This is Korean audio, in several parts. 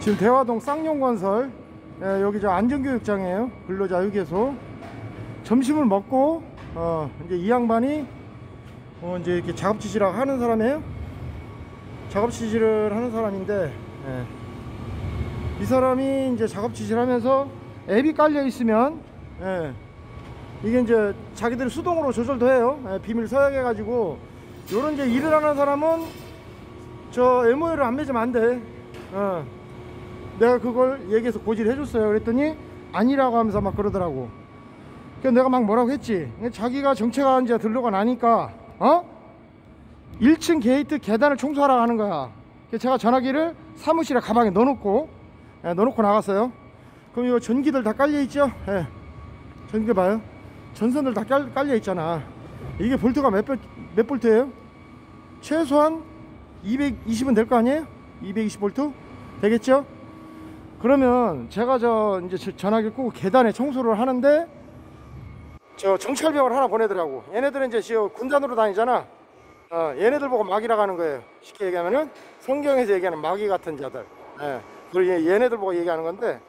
지금 대화동 쌍용건설 예, 여기 저 안전교육장이에요 근로자 휴게소 점심을 먹고 어 이제 이 양반이 어 이제 이렇게 작업 지시를 하는 사람이에요 작업 지시를 하는 사람인데 예. 이 사람이 이제 작업 지시를 하면서 앱이 깔려 있으면 예. 이게 이제 자기들이 수동으로 조절도 해요 예, 비밀 서약 해 가지고 요런 이제 일을 하는 사람은 저 MOU를 안 맺으면 안돼 어. 내가 그걸 얘기해서 고지를 해줬어요 그랬더니 아니라고 하면서 막 그러더라고 그래서 내가 막 뭐라고 했지 자기가 정체가 이제 탄로가 나니까 어? 1층 게이트 계단을 청소하라고 하는 거야 그래서 제가 전화기를 사무실에 가방에 넣어놓고 예, 넣어놓고 나갔어요 그럼 이거 전기들 다 깔려있죠 예. 전기 봐요 전선들 다 깔, 깔려 있잖아 이게 볼트가 몇, 볼- 몇 볼트예요? 최소한 220은 될 거 아니에요? 220볼트? 되겠죠? 그러면 제가 저 이제 저- 전화기 끄고 계단에 청소를 하는데 저 정찰병을 하나 보내더라고. 얘네들은 이제 저 군단으로 다니잖아. 어, 얘네들 보고 마귀라고 하는 거예요. 쉽게 얘기하면은 성경에서 얘기하는 마귀 같은 자들. 예. 그리고 얘- 얘네들 보고 얘기하는 건데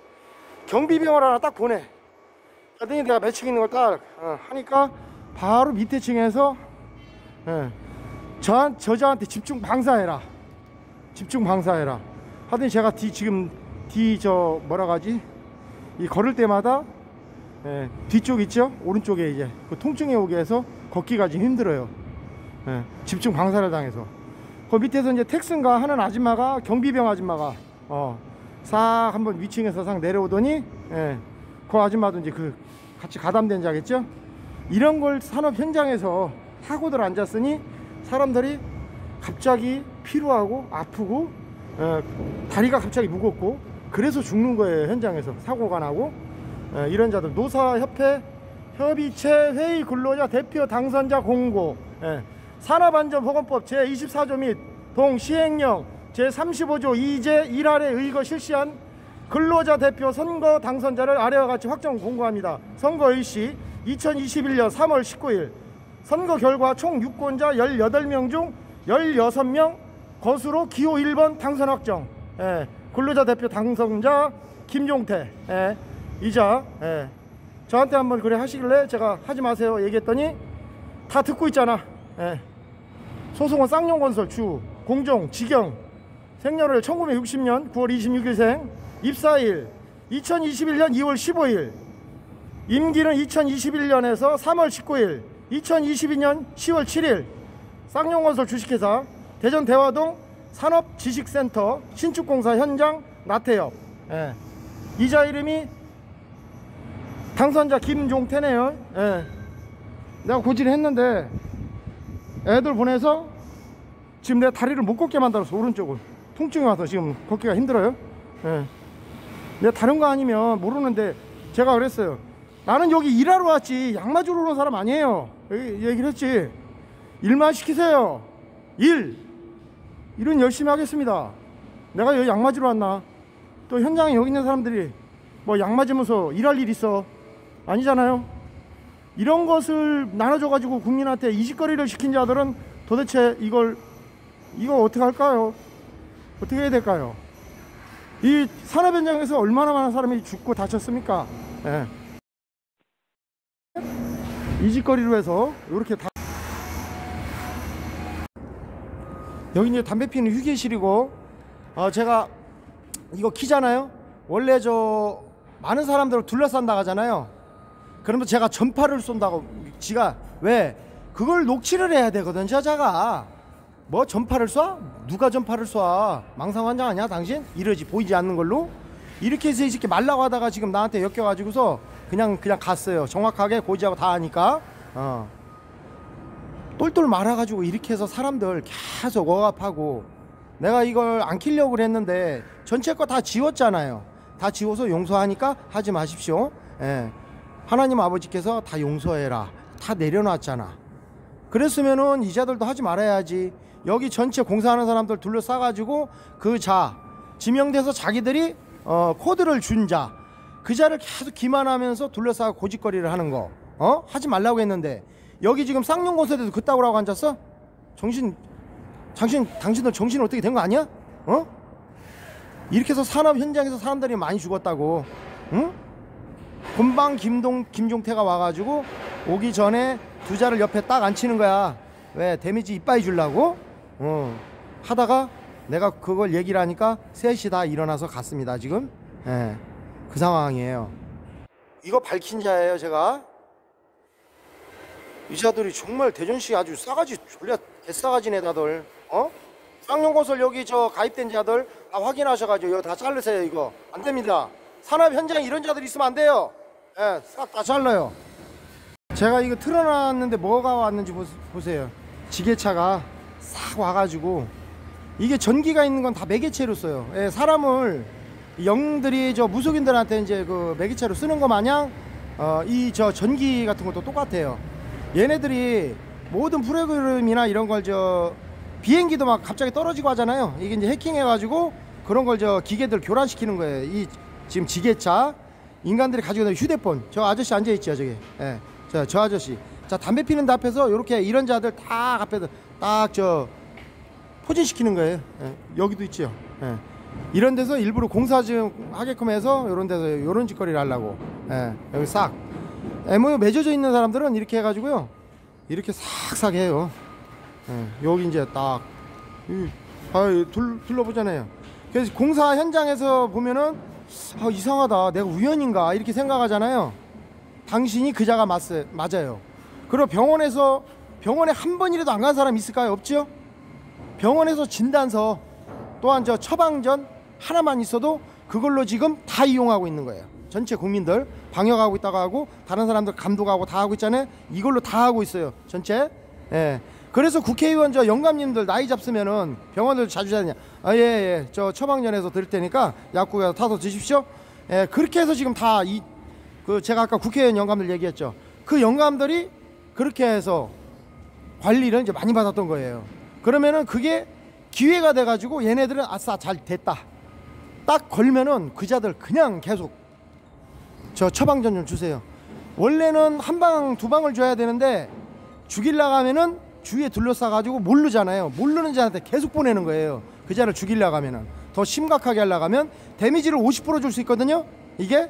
경비병을 하나 딱 보내. 그랬더니 내가 몇층 있는 걸딱 어, 하니까 바로 밑에 층에서 예, 저, 저자한테 집중 방사해라. 집중 방사해라. 하더니 제가 뒤 지금 뒤저 뭐라 하지? 이 걸을 때마다 예, 뒤쪽 있죠? 오른쪽에 이제 그 통증이 오게 해서 걷기가 좀 힘들어요. 예, 집중 방사를 당해서. 그 밑에서 이제 텍슨가 하는 아줌마가 경비병 아줌마가 어싹 한번 위층에서 싹 내려오더니 예, 그 아줌마도 이제 그 같이 가담된 자겠죠? 이런 걸 산업 현장에서 하고들 앉았으니 사람들이 갑자기 피로하고 아프고 어, 다리가 갑자기 무겁고 그래서 죽는 거예요 현장에서. 사고가 나고. 어, 이런 자들. 노사협회 협의체 회의 근로자 대표 당선자 공고. 예, 산업안전보건법 제24조 및 동시행령 제35조 2제 1할에 의거 실시한 근로자 대표 선거 당선자를 아래와 같이 확정 공고합니다. 선거 일시 2021년 3월 19일. 선거 결과 총 유권자 18명 중 16명 것으로 기호 1번 당선 확정. 예, 근로자 대표 당선자 김종태. 예, 이자. 예, 저한테 한번 그래 하시길래 제가 하지 마세요 얘기했더니 다 듣고 있잖아. 예. 소송은 쌍용건설 주 공정 직영 생년월 1960년 9월 26일생 입사일 2021년 2월 15일 임기는 2021년에서 3월 19일 2022년 10월 7일 쌍용건설 주식회사 대전 대화동 산업지식센터 신축공사 현장 나태엽. 예. 이자 이름이 당선자 김종태네요. 예. 내가 고지를 했는데 애들 보내서 지금 내 다리를 못 걷게 만들었어 오른쪽을 통증이 와서 지금 걷기가 힘들어요. 예. 내가 다른 거 아니면 모르는데 제가 그랬어요. 나는 여기 일하러 왔지. 양마 주러 오는 사람 아니에요. 얘기를 했지. 일만 시키세요. 일 일은 열심히 하겠습니다 내가 여기 양마 주러 왔나 또 현장에 여기 있는 사람들이 뭐 양마 주면서 일할 일 있어 아니잖아요 이런 것을 나눠줘 가지고 국민한테 이직거리를 시킨 자들은 도대체 이걸 이거 어떻게 할까요? 어떻게 해야 될까요? 이 산업 현장에서 얼마나 많은 사람이 죽고 다쳤습니까? 예. 이직거리로 해서 이렇게 다 여기 이제 담배 피는 휴게실이고 어 제가 이거 키잖아요. 원래 저 많은 사람들을 둘러싼다 하잖아요. 그러면 제가 전파를 쏜다고 지가 왜 그걸 녹취를 해야 되거든 저자가 뭐 전파를 쏴? 누가 전파를 쏴? 망상환장 아니야 당신? 이러지 보이지 않는 걸로 이렇게 해서 이렇게 말라고 하다가 지금 나한테 엮여가지고서 그냥 그냥 갔어요 정확하게 고지하고 다 하니까 어. 똘똘 말아가지고 이렇게 해서 사람들 계속 억압하고 내가 이걸 안 키려고 그랬는데 전체 거 다 지웠잖아요. 다 지워서 용서하니까 하지 마십시오. 예. 하나님 아버지께서 다 용서해라. 다 내려놨잖아. 그랬으면은 이자들도 하지 말아야지. 여기 전체 공사하는 사람들 둘러싸가지고 그 자 지명돼서 자기들이 어, 코드를 준 자 그 자를 계속 기만하면서 둘러싸고 고짓거리를 하는 거. 어? 하지 말라고 했는데 여기 지금 쌍용건설에도 그따구로 하고 앉았어? 정신 당신 당신들 정신 어떻게 된 거 아니야? 어? 이렇게 해서 산업 현장에서 사람들이 많이 죽었다고 응? 금방 김동 김종태가 와가지고 오기 전에 두 자를 옆에 딱 앉히는 거야 왜 데미지 이빠이 주려고 어 하다가 내가 그걸 얘기를 하니까 셋이 다 일어나서 갔습니다 지금 예, 그 상황이에요 이거 밝힌 자예요 제가 이 자들이 정말 대전시 아주 싸가지 졸려 개싸가지네 다들. 어? 쌍용건설 여기 저 가입된 자들 다 확인하셔가지고 이거 다 자르세요 이거. 안 됩니다. 산업 현장에 이런 자들 있으면 안 돼요. 예, 싹 다 잘라요. 제가 이거 틀어놨는데 뭐가 왔는지 보, 보세요. 지게차가 싹 와가지고 이게 전기가 있는 건 다 매개체로 써요. 예, 사람을 영들이 저 무속인들한테 이제 그 매개체로 쓰는 거 마냥 어, 이 저 전기 같은 것도 똑같아요 얘네들이 모든 프로그램이나 이런 걸 저 비행기도 막 갑자기 떨어지고 하잖아요. 이게 이제 해킹해가지고 그런 걸 저 기계들 교란시키는 거예요. 이 지금 지게차 인간들이 가지고 있는 휴대폰 저 아저씨 앉아 있죠 저기. 예. 자, 저 아저씨. 자 담배 피는 데 앞에서 이렇게 이런 자들 다 앞에서 딱 저 포진시키는 거예요. 예. 여기도 있죠. 예. 이런 데서 일부러 공사 좀 하게끔 해서 이런 데서 이런 짓거리를 하려고. 예. 여기 싹. MOU 맺어져 있는 사람들은 이렇게 해가지고요. 이렇게 싹싹 해요. 예, 여기 이제 딱, 이, 아, 둘, 둘러보잖아요. 그래서 공사 현장에서 보면은, 아, 이상하다. 내가 우연인가. 이렇게 생각하잖아요. 당신이 그자가 맞, 맞아요. 그리고 병원에서, 병원에 한 번이라도 안 간 사람 있을까요? 없죠? 병원에서 진단서, 또한 저 처방전 하나만 있어도 그걸로 지금 다 이용하고 있는 거예요. 전체 국민들 방역하고 있다고 하고 다른 사람들 감독하고 다 하고 있잖아요. 이걸로 다 하고 있어요. 전체. 예. 그래서 국회의원 저 영감님들 나이 잡으면은 병원을 자주 다냐. 아, 예, 예. 저 처방전에서 드릴 테니까 약국에서 타서 드십시오. 예. 그렇게 해서 지금 다 이, 그 제가 아까 국회의원 영감들 얘기했죠. 그 영감들이 그렇게 해서 관리를 이제 많이 받았던 거예요. 그러면은 그게 기회가 돼 가지고 얘네들은 아싸 잘 됐다. 딱 걸면은 그자들 그냥 계속 저 처방전 좀 주세요. 원래는 한 방 두 방을 줘야 되는데 죽일라 하면은 주위에 둘러싸가지고 모르잖아요. 모르는 자한테 계속 보내는 거예요. 그 자를 죽일라 하면은 더 심각하게 하려 하면 데미지를 50%줄 수 있거든요. 이게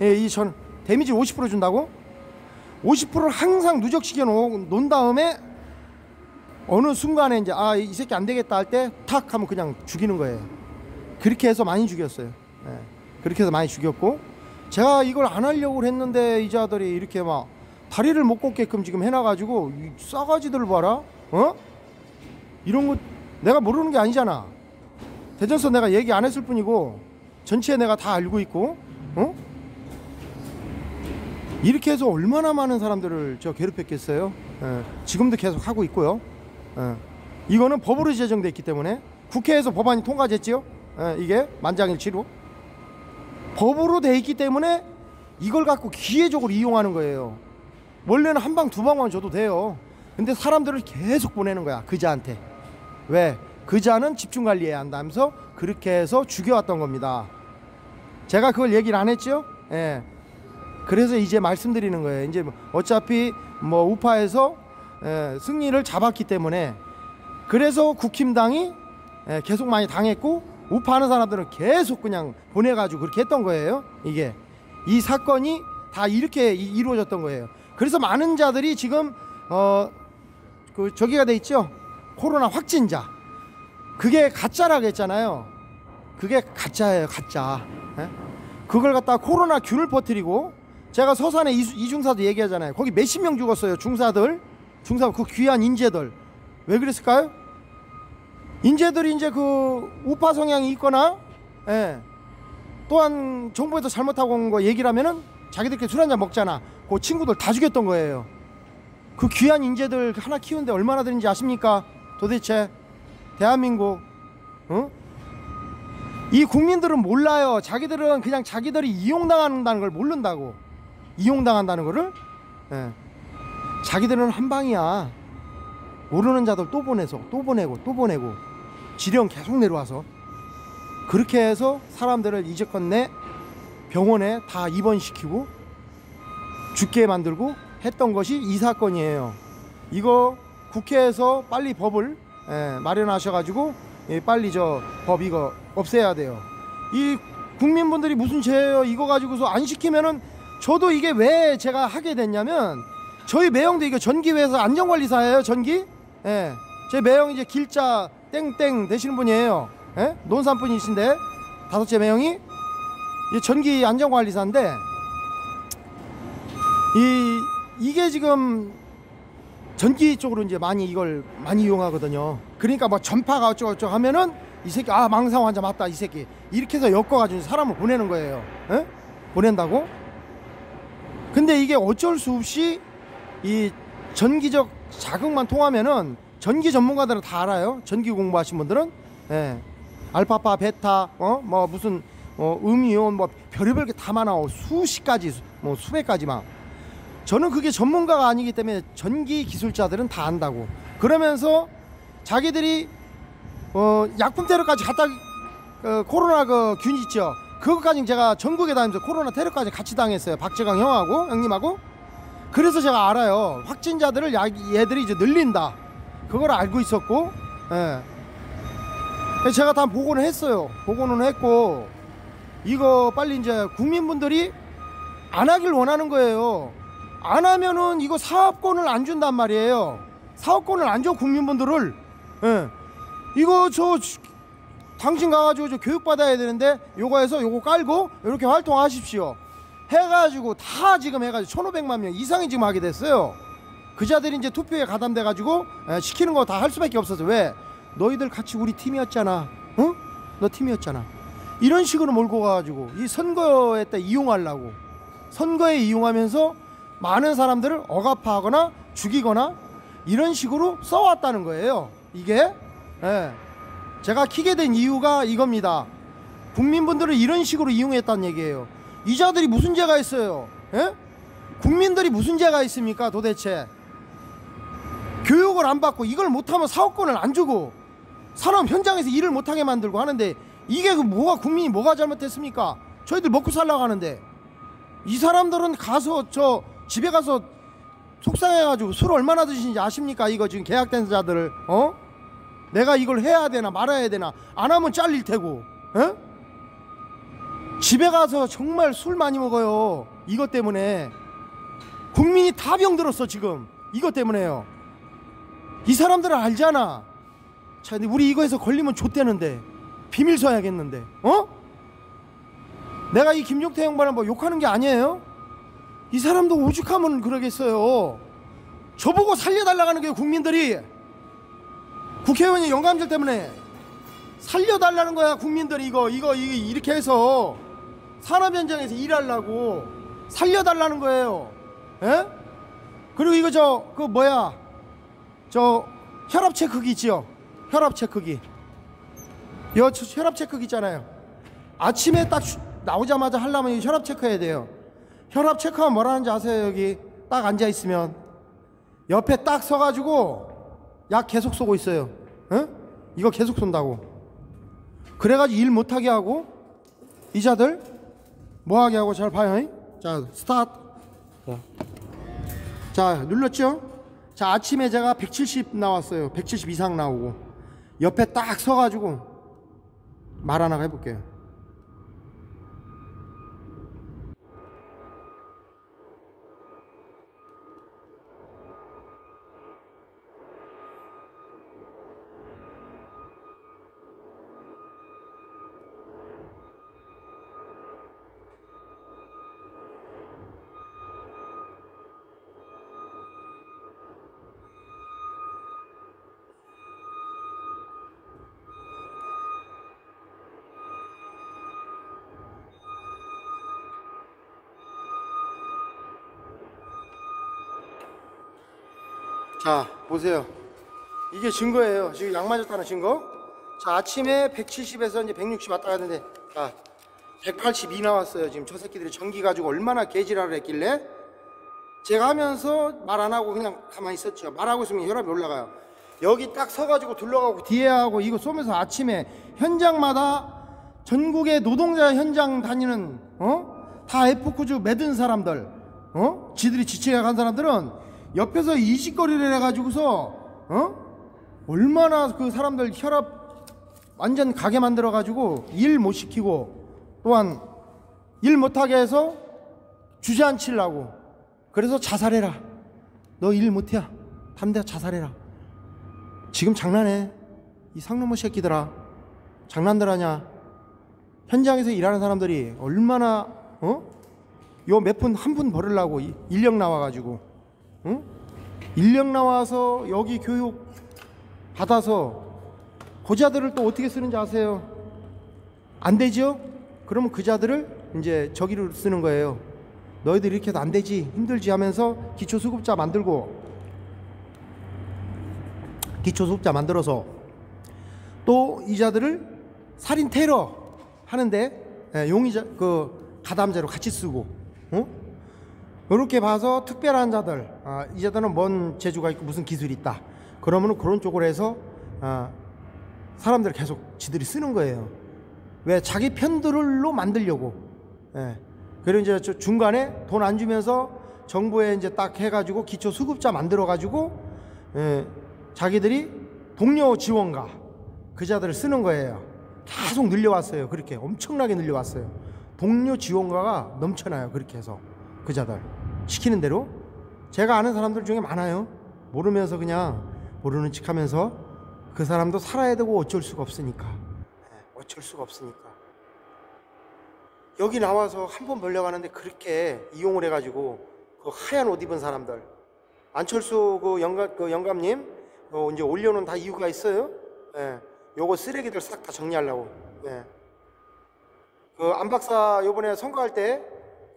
예, 이전 데미지 50% 준다고 50%를 항상 누적시켜 놓은 다음에 어느 순간에 이제 아 이 새끼 안 되겠다 할 때 탁 하면 그냥 죽이는 거예요. 그렇게 해서 많이 죽였어요. 예, 그렇게 해서 많이 죽였고 제가 이걸 안 하려고 했는데 이 자들이 이렇게 막 다리를 못 걷게끔 지금 해놔가지고 이 싸가지들 봐라 어? 이런 거 내가 모르는 게 아니잖아. 대전서 내가 얘기 안 했을 뿐이고 전체 내가 다 알고 있고 어? 이렇게 해서 얼마나 많은 사람들을 저 괴롭혔겠어요? 예, 지금도 계속 하고 있고요. 예, 이거는 법으로 제정돼 있기 때문에 국회에서 법안이 통과됐지요? 예, 이게 만장일치로 법으로 돼 있기 때문에 이걸 갖고 기회적으로 이용하는 거예요. 원래는 한 방 두 방만 줘도 돼요. 근데 사람들을 계속 보내는 거야 그자한테. 왜? 그자는 집중 관리해야 한다면서 그렇게 해서 죽여왔던 겁니다. 제가 그걸 얘기를 안 했죠? 예. 그래서 이제 말씀드리는 거예요. 이제 뭐 어차피 뭐 우파에서 예, 승리를 잡았기 때문에 그래서 국힘당이 예, 계속 많이 당했고 우파하는 사람들은 계속 그냥 보내가지고 그렇게 했던 거예요. 이게 이 사건이 다 이렇게 이- 이루어졌던 거예요. 그래서 많은 자들이 지금 어 그 저기가 돼 있죠. 코로나 확진자. 그게 가짜라고 했잖아요. 그게 가짜예요, 가짜. 예? 그걸 갖다 코로나 균을 퍼뜨리고 제가 이수- 이중사도 얘기하잖아요. 거기 몇십 명 죽었어요, 중사들. 중사 그 귀한 인재들. 왜 그랬을까요? 인재들이 이제 그 우파 성향이 있거나 예. 또한 정부에서 잘못하고 온 거 얘기를 하면은 자기들끼리 술 한잔 먹잖아. 그 친구들 다 죽였던 거예요. 그 귀한 인재들 하나 키우는데 얼마나 드는지 아십니까? 도대체 대한민국 어? 이 국민들은 몰라요. 자기들은 그냥 자기들이 이용당한다는 걸 모른다고. 이용당한다는 거를? 예. 자기들은 한 방이야. 모르는 자들 또 보내서 또 보내고 또 보내고 지령 계속 내려와서 그렇게 해서 사람들을 이제껏 내 병원에 다 입원시키고 죽게 만들고 했던 것이 이 사건이에요. 이거 국회에서 빨리 법을 예, 마련하셔가지고 예, 빨리 저 법 이거 없애야 돼요. 이 국민분들이 무슨 죄예요? 이거 가지고서 안 시키면은 저도 이게 왜 제가 하게 됐냐면 저희 매형도 이거 전기회사 안전관리사예요 전기 예. 제 매형 이제 길자 땡땡 되시는 분이에요 예? 논산 분이신데 다섯째 매형이 이 전기 안전관리사인데 이 이게 지금 전기 쪽으로 이제 많이 이걸 많이 이용하거든요. 그러니까 뭐 전파가 어쩌고저쩌고 하면은 이 새끼 아 망상 환자 맞다 이 새끼 이렇게 해서 엮어가지고 사람을 보내는 거예요. 에? 보낸다고? 근데 이게 어쩔 수 없이 이 전기적 자극만 통하면은 전기 전문가들은 다 알아요. 전기 공부하신 분들은. 예. 알파파 베타 어? 뭐 무슨 어 음이온 뭐 별의별 게 다 많아. 수십 가지 뭐 수백 가지 막. 저는 그게 전문가가 아니기 때문에 전기 기술자들은 다 안다고. 그러면서 자기들이 어 약품 테러까지 갖다 어, 코로나 그 균 있죠. 그것까지 제가 전국에 다니면서 코로나 테러까지 같이 당했어요. 박재강 형하고 형님하고. 그래서 제가 알아요. 확진자들을 야, 얘들이 이제 늘린다 그걸 알고 있었고 예. 제가 다 보고는 했어요 보고는 했고 이거 빨리 이제 국민분들이 안 하길 원하는 거예요 안 하면은 이거 사업권을 안 준단 말이에요. 사업권을 안 줘 국민분들을. 예. 이거 저 주- 당신 가가지고 저 교육 받아야 되는데 요거 해서 요거 깔고 이렇게 활동하십시오. 해가지고 다 지금 해가지고 1,500만 명 이상이 지금 하게 됐어요. 그 자들이 이제 투표에 가담돼 가지고 예, 시키는 거 다 할 수밖에 없어서 왜? 너희들 같이 우리 팀이었잖아. 응? 너 팀이었잖아. 이런 식으로 몰고 가가지고 이 선거에 때 이용하려고 선거에 이용하면서 많은 사람들을 억압하거나 죽이거나 이런 식으로 써왔다는 거예요. 이게 예. 제가 키게 된 이유가 이겁니다. 국민분들을 이런 식으로 이용했다는 얘기예요. 이자들이 무슨 죄가 있어요? 예? 국민들이 무슨 죄가 있습니까? 도대체 교육을 안 받고 이걸 못하면 사업권을 안 주고 산업 현장에서 일을 못하게 만들고 하는데 이게 그 뭐가 국민이 뭐가 잘못했습니까? 저희들 먹고 살라고 하는데 이 사람들은 가서 저 집에 가서 속상해가지고 술 얼마나 드시는지 아십니까? 이거 지금 계약된 자들을 어? 내가 이걸 해야 되나 말아야 되나 안 하면 잘릴 테고 어? 집에 가서 정말 술 많이 먹어요 이것 때문에 국민이 다 병들었어 지금 이것 때문에요 이 사람들은 알잖아 자 근데 우리 이거에서 걸리면 좆되는데 비밀 써야겠는데 어? 내가 이 김종태 양반을 뭐 욕하는 게 아니에요 이 사람도 오죽하면 그러겠어요. 저보고 살려달라는 게 국민들이 국회의원이 영감질 때문에 살려달라는 거야 국민들이 이거 이거 이거 이렇게 해서 산업 현장에서 일하려고 살려달라는 거예요. 예? 그리고 이거 저 그 뭐야 저 혈압 체크기 있죠? 혈압 체크기. 여 혈압 체크기 있잖아요. 아침에 딱 슈- 나오자마자 하려면 이 혈압 체크해야 돼요. 혈압 체크하면 뭐라는지 아세요 여기 딱 앉아 있으면 옆에 딱 서가지고 약 계속 쏘고 있어요 어? 이거 계속 쏜다고 그래가지고 일 못하게 하고 이자들 뭐하게 하고 잘 봐요 잉? 자 스타트 자. 자 눌렀죠 자 아침에 제가 170 나왔어요. 170 이상 나오고. 옆에 딱 서가지고 말 하나 해볼게요 자 보세요. 이게 증거예요. 지금 약 맞았다는 증거. 자 아침에 170에서 이제 160 왔다 갔는데 자 182 나왔어요. 지금 저 새끼들이 전기 가지고 얼마나 개지랄을 했길래. 제가 하면서 말 안 하고 그냥 가만히 있었죠. 말하고 있으면 혈압이 올라가요. 여기 딱 서가지고 둘러가고 뒤에 하고 이거 쏘면서 아침에 현장마다 전국의 노동자 현장 다니는 어? 다 F9주 매든 사람들 어? 지들이 지치게 간 사람들은 옆에서 이직거리를 해가지고서 어? 얼마나 그 사람들 혈압 완전 가게 만들어 가지고 일 못 시키고 또한 일 못하게 해서 주저앉히려고. 그래서 자살해라. 너 일 못해. 담대 자살해라. 지금 장난해. 이 상놈의 새끼들아. 장난들 하냐? 현장에서 일하는 사람들이 얼마나 어? 요 몇 푼 한 푼 벌으려고 이- 인력 나와가지고 응? 인력 나와서 여기 교육 받아서 고자들을 또 어떻게 쓰는지 아세요? 안 되죠? 그러면 그 자들을 이제 저기로 쓰는 거예요. 너희들 이렇게 해도 안 되지 힘들지 하면서 기초수급자 만들고 기초수급자 만들어서 또 이 자들을 살인 테러 하는데 예, 용의자 그 가담자로 같이 쓰고 어? 이렇게 봐서 특별한 자들 아, 이 자들은 뭔 재주가 있고 무슨 기술이 있다 그러면 그런 쪽으로 해서 아, 사람들을 계속 지들이 쓰는 거예요 왜 자기 편들로 만들려고 예. 그리고 이제 저 중간에 돈 안 주면서 정부에 이제 딱 해가지고 기초 수급자 만들어 가지고 예, 자기들이 동료 지원가 그 자들을 쓰는 거예요. 계속 늘려왔어요. 그렇게 엄청나게 늘려왔어요. 동료 지원가가 넘쳐나요. 그렇게 해서 그 자들 시키는 대로 제가 아는 사람들 중에 많아요. 모르면서 그냥 모르는 척 하면서 그 사람도 살아야 되고 어쩔 수가 없으니까 예, 어쩔 수가 없으니까 여기 나와서 한 번 벌려가는데 그렇게 이용을 해가지고 그 하얀 옷 입은 사람들 안철수 그 영감 그 영감님 어, 이제 올려놓은 다 이유가 있어요. 예, 요거 쓰레기들 싹 다 정리하려고. 예. 그 안 박사 요번에 선거할 때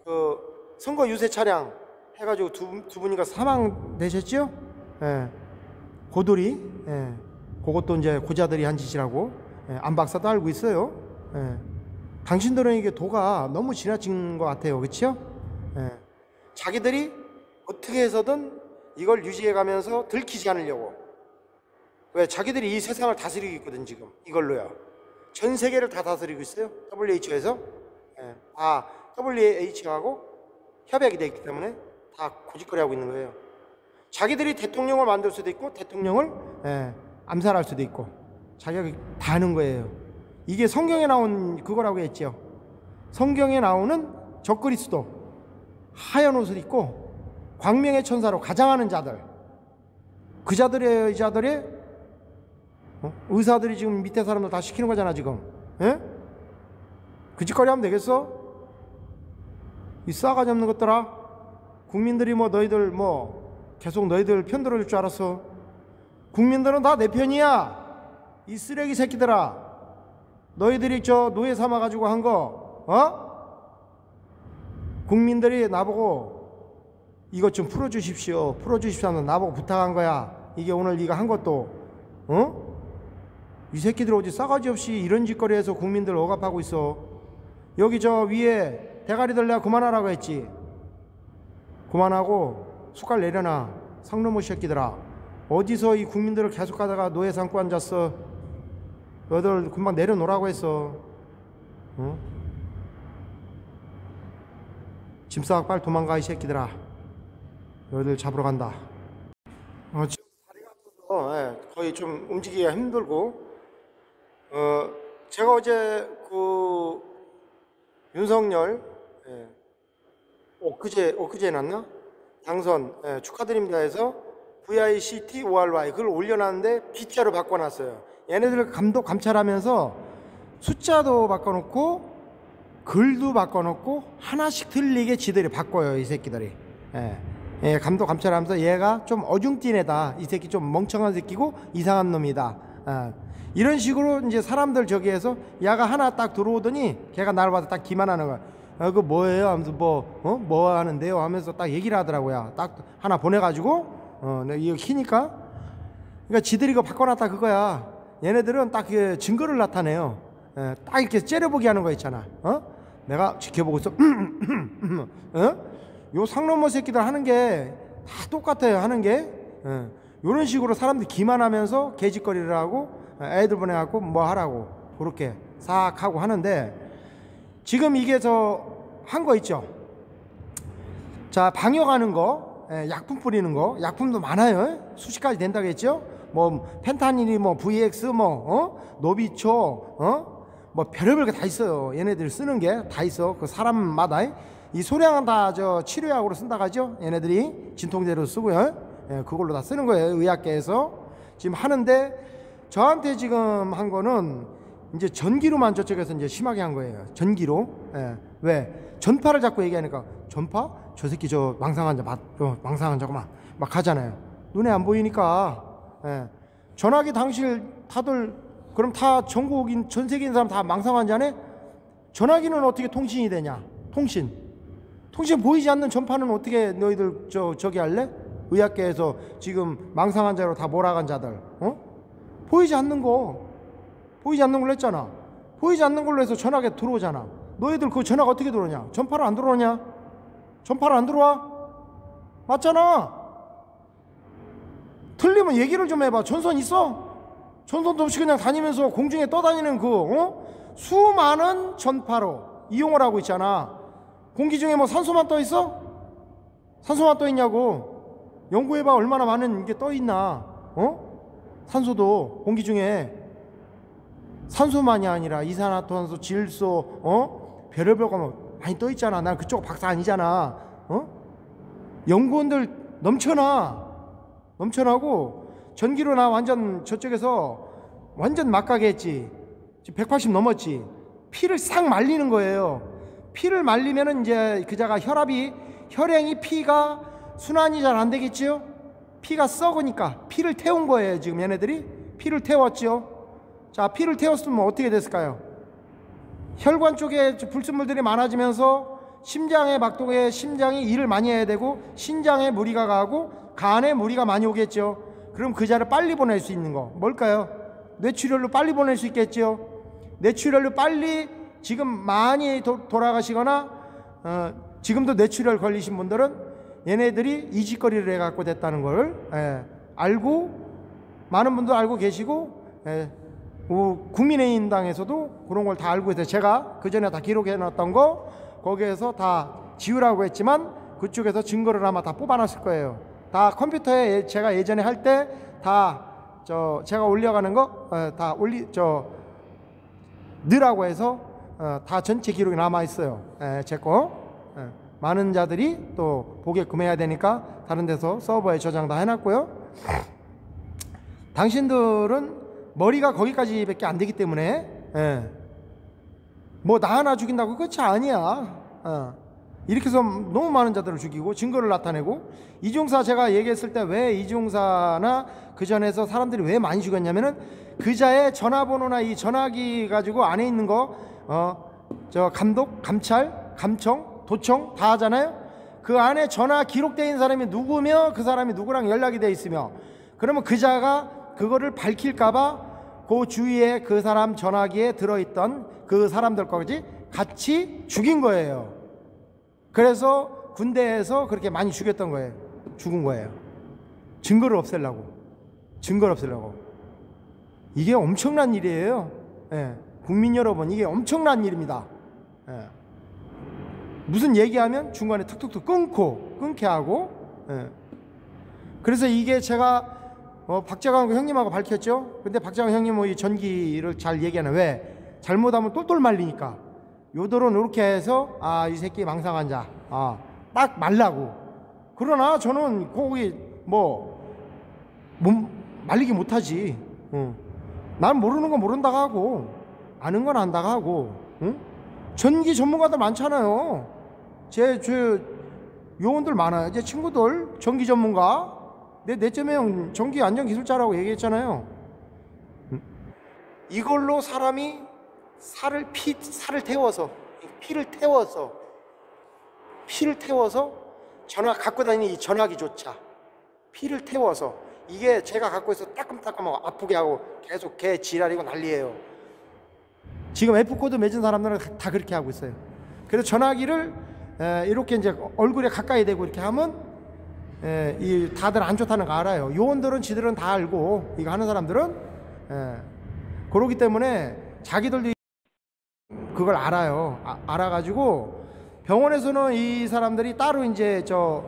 그 선거 유세 차량 해가지고 두, 두 분이가 사망 되셨죠? 예. 고돌이 예. 그것도 이제 고자들이 한 짓이라고 예. 안 박사도 알고 있어요. 예. 당신들은 이게 도가 너무 지나친 것 같아요. 그렇죠? 예. 자기들이 어떻게 해서든 이걸 유지해 가면서 들키지 않으려고. 왜 자기들이 이 세상을 다스리고 있거든 지금 이걸로요. 전 세계를 다 다스리고 있어요. WHO에서. 예. 아 WHO하고 협약이 돼 있기 때문에 다 고집거리하고 있는 거예요. 자기들이 대통령을 만들 수도 있고 대통령을 예, 암살할 수도 있고 자기가 다 하는 거예요. 이게 성경에 나온 그거라고 했죠. 성경에 나오는 적그리스도 하얀 옷을 입고 광명의 천사로 가장하는 자들 그 자들의 이 자들의 어? 의사들이 지금 밑에 사람들 다 시키는 거잖아 지금 예? 그 짓거리 하면 되겠어? 이 싸가지 없는 것들아 국민들이 뭐 너희들 뭐 계속 너희들 편 들어줄 줄 알았어 국민들은 다 내 편이야 이 쓰레기 새끼들아 너희들이 저 노예 삼아 가지고 한 거 어? 국민들이 나보고 이것 좀 풀어 주십시오. 풀어 주십시오 하면 나보고 부탁한 거야. 이게 오늘 네가 한 것도 어? 이 새끼들 어디 싸가지 없이 이런 짓거리 해서 국민들 억압하고 있어. 여기 저 위에 대가리들 내가 그만하라고 했지. 그만하고 숟갈 내려놔. 상놈의 새끼들아. 어디서 이 국민들을 계속 가다가 노예 삼고 앉았어. 너희들 금방 내려놓으라고 했어. 어? 짐 싸고 빨리 도망가 이 새끼들아. 너희들 잡으러 간다. 어, 지금 다리가 아파서 예, 거의 좀 움직이기가 힘들고 어, 제가 어제 그 윤석열 예, 엊그제 엊그제 났나 당선 예, 축하드립니다 해서 VICT ORY 그걸 올려놨는데 B자로 바꿔놨어요. 얘네들 감독 감찰하면서 숫자도 바꿔놓고 글도 바꿔놓고 하나씩 틀리게 지들이 바꿔요 이 새끼들이. 예. 예, 감독 감찰하면서 얘가 좀 어중뛴 애다. 이 새끼 좀 멍청한 새끼고 이상한 놈이다. 아, 이런 식으로 이제 사람들 저기에서 야가 하나 딱 들어오더니 걔가 나를 봐서 딱 기만하는 거야. 아, 그 뭐예요? 하면서 뭐, 어? 뭐 하는데요? 하면서 딱 얘기를 하더라고요. 딱 하나 보내가지고, 어, 내가 이거 키니까. 그러니까 지들이 이거 바꿔놨다 그거야. 얘네들은 딱그 증거를 나타내요. 예, 딱 이렇게 째려보게 하는 거 있잖아. 어? 내가 지켜보고 있어. 어? 요 상놈모 새끼들 하는 게 다 똑같아요. 하는 게. 예. 요런 식으로 사람들이 기만하면서 개짓거리를 하고 예, 애들 보내갖고 뭐 하라고 그렇게 싹 하고 하는데 지금 이게 저 한 거 있죠. 자 방역하는 거, 예, 약품 뿌리는 거, 약품도 많아요. 수십 가지 된다고 했죠. 뭐 펜타닐이 뭐 VX 뭐 어? 노비초 어? 뭐 별의별 게 다 있어요. 얘네들 쓰는 게 다 있어. 그 사람마다 이 소량은 다 저 치료약으로 쓴다 하죠. 얘네들이 진통제로 쓰고요. 예, 그걸로 다 쓰는 거예요. 의학계에서 지금 하는데 저한테 지금 한 거는 이제 전기로만 저쪽에서 이제 심하게 한 거예요. 전기로. 예. 왜? 전파를 자꾸 얘기하니까 전파? 저 새끼 저 망상한 자, 어, 망상한 자구만. 막 하잖아요. 눈에 안 보이니까. 예. 전화기 당실 다들 그럼 다 전국인 전 세계인 사람 다 망상한 자네? 전화기는 어떻게 통신이 되냐? 통신. 통신 보이지 않는 전파는 어떻게 너희들 저 저기 할래? 의학계에서 지금 망상한 자로 다 몰아간 자들. 어? 보이지 않는 거. 보이지 않는 걸로 했잖아. 보이지 않는 걸로 해서 전화가 들어오잖아. 너희들 그 전화가 어떻게 들어오냐? 전파를 안 들어오냐? 전파를 안 들어와? 맞잖아. 틀리면 얘기를 좀 해봐. 전선 있어? 전선도 없이 그냥 다니면서 공중에 떠다니는 그 어? 수많은 전파로 이용을 하고 있잖아. 공기 중에 뭐 산소만 떠 있어? 산소만 떠 있냐고. 연구해봐 얼마나 많은 게 떠 있나. 어? 산소도 공기 중에 산소만이 아니라 이산화탄소, 질소, 어? 별의별 거 많이 떠 있잖아. 난 그쪽 박사 아니잖아. 어? 연구원들 넘쳐나. 넘쳐나고 전기로 나 완전 저쪽에서 완전 막가게 했지. 지금 180 넘었지. 피를 싹 말리는 거예요. 피를 말리면은 이제 그자가 혈압이 혈행이 피가 순환이 잘 안 되겠지요. 피가 썩으니까 피를 태운 거예요. 지금 얘네들이 피를 태웠죠. 자, 피를 태웠으면 어떻게 됐을까요? 혈관 쪽에 불순물들이 많아지면서 심장의 박동에 심장이 일을 많이 해야 되고 신장에 무리가 가고 간에 무리가 많이 오겠죠. 그럼 그 자를 빨리 보낼 수 있는 거 뭘까요? 뇌출혈로 빨리 보낼 수 있겠죠. 뇌출혈로 빨리 지금 많이 도, 돌아가시거나 어, 지금도 뇌출혈 걸리신 분들은 얘네들이 이직거리를 해갖고 됐다는 걸 예, 알고 많은 분도 알고 계시고 예, 오, 국민의힘당에서도 그런 걸 다 알고 있어요. 제가 그 전에 다 기록해 놨던 거 거기에서 다 지우라고 했지만 그쪽에서 증거를 아마 다 뽑아놨을 거예요. 다 컴퓨터에 예- 제가 예전에 할 때 다 저 제가 올려가는 거 다 올리 저 느라고 해서 어, 다 전체 기록이 남아 있어요. 예, 제 거. 예, 많은 자들이 또 보게끔 해야 되니까 다른 데서 서버에 저장 다 해놨고요. 당신들은 머리가 거기까지밖에 안 되기 때문에 예, 뭐나 하나 죽인다고 끝이 아니야. 어. 이렇게 해서 너무 많은 자들을 죽이고 증거를 나타내고 이중사 제가 얘기했을 때 왜 이중사나 그 전에서 사람들이 왜 많이 죽였냐면은 그자의 전화번호나 이 전화기 가지고 안에 있는 거 어 저 감독, 감찰, 감청, 도청 다 하잖아요. 그 안에 전화 기록되어 있는 사람이 누구며 그 사람이 누구랑 연락이 돼 있으며 그러면 그자가 그거를 밝힐까봐 그 주위에 그 사람 전화기에 들어있던 그 사람들까지 같이 죽인 거예요. 그래서 군대에서 그렇게 많이 죽였던 거예요. 죽은 거예요. 증거를 없애려고. 증거를 없애려고. 이게 엄청난 일이에요. 예. 국민 여러분, 이게 엄청난 일입니다. 예. 무슨 얘기하면 중간에 툭툭툭 끊고, 끊게 하고, 예. 그래서 이게 제가 어, 박재광 형님하고 밝혔죠. 근데 박재광 형님은 이 전기를 잘 얘기하는 왜? 잘못하면 똘똘 말리니까. 요도로 이렇게 해서 아 이 새끼 망상한 자, 아딱 말라고. 그러나 저는 거기 뭐, 못, 말리기 못하지. 응. 난 모르는 거 모른다고 하고 아는 건 안다고 하고. 응? 전기 전문가들 많잖아요. 제, 제 요원들 많아요. 제 친구들 전기 전문가. 내 넷째 형 전기 안전 기술자라고 얘기했잖아요. 응? 이걸로 사람이 살을 피 살을 태워서 피를 태워서 피를 태워서 전화 갖고 다니는 이 전화기조차 피를 태워서 이게 제가 갖고 있어 따끔따끔하고 아프게 하고 계속 개 지랄이고 난리예요. 지금 F 코드 맺은 사람들은 다 그렇게 하고 있어요. 그래서 전화기를 에, 이렇게 이제 얼굴에 가까이 대고 이렇게 하면 에, 이 다들 안 좋다는 거 알아요. 요원들은 지들은 다 알고 이거 하는 사람들은 에, 그러기 때문에 자기들도 그걸 알아요. 아, 알아가지고 병원에서는 이 사람들이 따로 이제 저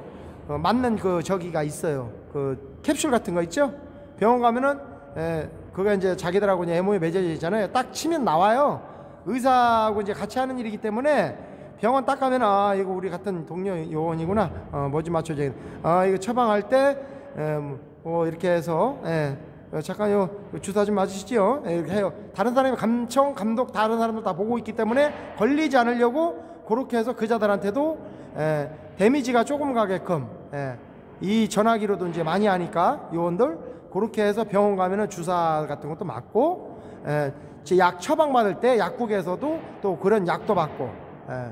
어, 맞는 그 저기가 있어요. 그 캡슐 같은 거 있죠? 병원 가면은 에, 그거 이제 자기들하고 이제 MO에 맺어져 있잖아요. 딱 치면 나와요. 의사하고 이제 같이 하는 일이기 때문에 병원 딱 가면 아 이거 우리 같은 동료 요원이구나. 어, 뭐지 맞춰줘 아 이거 처방할 때 에, 뭐 이렇게 해서 예, 어, 잠깐 요 주사 좀 맞으시죠? 예, 이렇게 해요. 다른 사람이 감청 감독 다른 사람들 다 보고 있기 때문에 걸리지 않으려고 그렇게 해서 그자들한테도 예, 데미지가 조금 가게끔 예, 이 전화기로도 이제 많이 하니까 요원들 그렇게 해서 병원 가면은 주사 같은 것도 맞고 예, 제약 처방 받을 때 약국에서도 또 그런 약도 받고 예,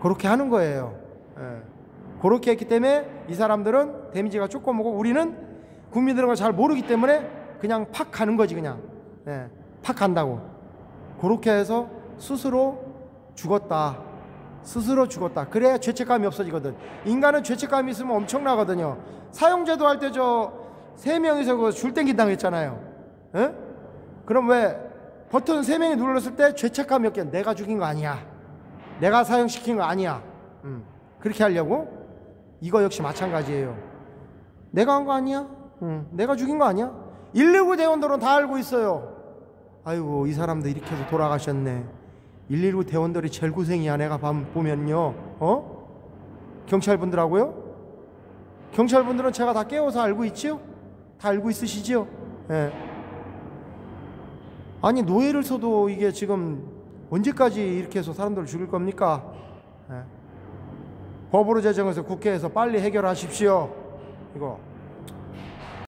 그렇게 하는 거예요. 예. 그렇게 했기 때문에 이 사람들은 데미지가 조금 오고 우리는 국민들은 그걸 잘 모르기 때문에 그냥 팍 가는 거지 그냥 예, 팍 간다고 그렇게 해서 스스로 죽었다. 스스로 죽었다. 그래야 죄책감이 없어지거든. 인간은 죄책감이 있으면 엄청나거든요. 사용제도 할 때 저 세 명이서 그줄 땡긴다고 했잖아요. 예? 그럼 왜 버튼 세 명이 눌렀을 때 죄책감이 없게 내가 죽인 거 아니야. 내가 사용시킨 거 아니야. 음, 그렇게 하려고 이거 역시 마찬가지예요. 내가 한 거 아니야? 음, 내가 죽인 거 아니야? 119 대원들은 다 알고 있어요. 아이고 이 사람도 이렇게 해서 돌아가셨네. 119 대원들이 제일 고생이야. 내가 밤 보면요. 어? 경찰분들하고요? 경찰분들은 제가 다 깨워서 알고 있지요? 다 알고 있으시지요? 예. 아니 노예를 써도 이게 지금 언제까지 이렇게 해서 사람들을 죽일 겁니까? 예. 법으로 제정해서 국회에서 빨리 해결하십시오. 이거